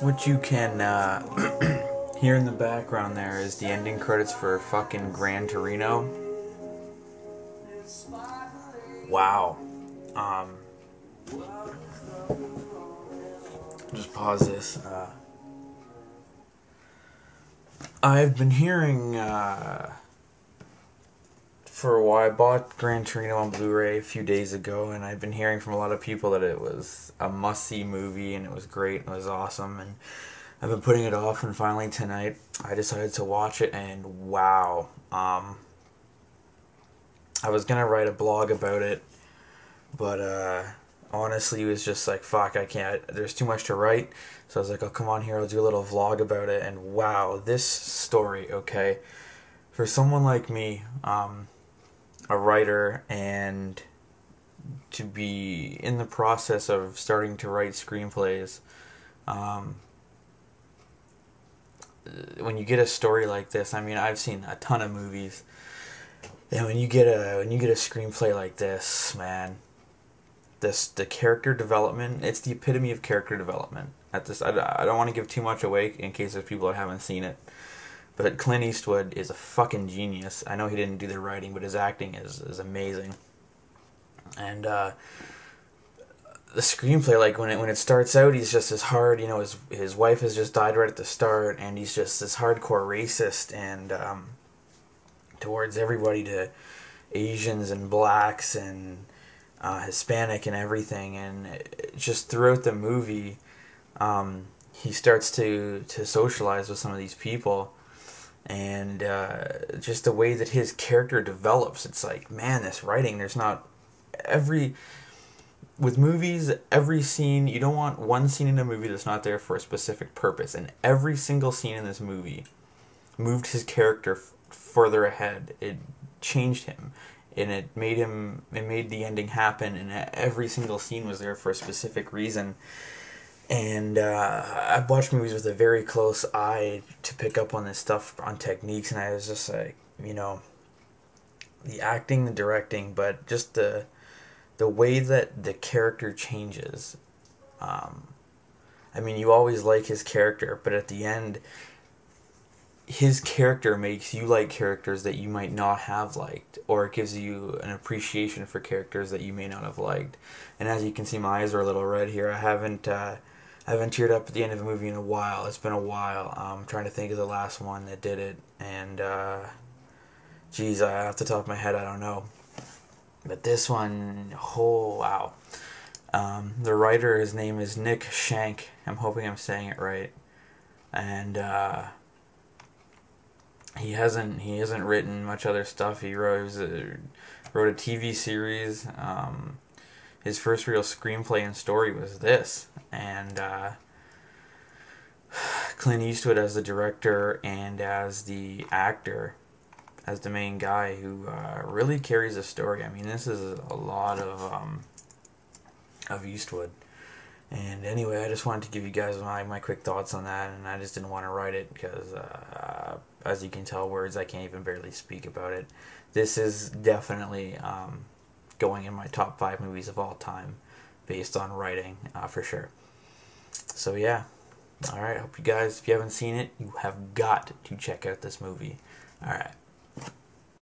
What you can uh, hear in the background there is the ending credits for fucking Gran Torino. Wow. Um, just pause this. Uh, I've been hearing uh, for a while. I bought Gran Torino on Blu-ray a few days ago, and I've been hearing from a lot of people that it was a must-see movie and it was great and it was awesome. And I've been putting it off, and finally tonight I decided to watch it, and wow. Um, I was gonna write a blog about it, but uh, honestly, it was just like fuck. I can't. There's too much to write. So I was like, oh come on here, I'll do a little vlog about it. And wow, this story. Okay, for someone like me, um, a writer, and to be in the process of starting to write screenplays. Um, when you get a story like this, I mean, I've seen a ton of movies and when you get a when you get a screenplay like this, man, this the character development, it's the epitome of character development. At this, I, I don't want to give too much away in case there's people that haven't seen it. But Clint Eastwood is a fucking genius. I know he didn't do the writing, but his acting is is amazing. And uh, the screenplay, like when it when it starts out, he's just as hard. You know, his his wife has just died right at the start, and he's just this hardcore racist and. Um, towards everybody to Asians and blacks and uh, Hispanic and everything. And just throughout the movie, um, he starts to, to socialize with some of these people. And uh, just the way that his character develops, it's like, man, this writing, there's not every. With movies, every scene, you don't want one scene in a movie that's not there for a specific purpose. And every single scene in this movie moved his character further ahead. It changed him, and it made him. It made the ending happen, and every single scene was there for a specific reason. And uh, I've watched movies with a very close eye to pick up on this stuff on techniques, and I was just like, you know, the acting, the directing, but just the the way that the character changes. Um, I mean, you always like his character, but at the end, his character makes you like characters that you might not have liked, or it gives you an appreciation for characters that you may not have liked. And as you can see, my eyes are a little red here. I haven't uh, I haven't teared up at the end of a movie in a while. It's been a while. I'm trying to think of the last one that did it, and uh, geez, I, off the top of my head, I don't know. But this one, oh wow. Um, the writer, his name is Nick Shank. I'm hoping I'm saying it right. And uh, he hasn't he hasn't written much other stuff. He wrote a, wrote a TV series. Um, his first real screenplay and story was this, and uh, Clint Eastwood as the director and as the actor, as the main guy who uh, really carries the story. I mean, this is a lot of um, of Eastwood. And anyway, I just wanted to give you guys my, my quick thoughts on that, and I just didn't want to write it because, uh, as you can tell, words I can't even barely speak about it. This is definitely um, going in my top five movies of all time, based on writing uh, for sure. So yeah, all right. Hope you guys, if you haven't seen it, you have got to check out this movie. All right.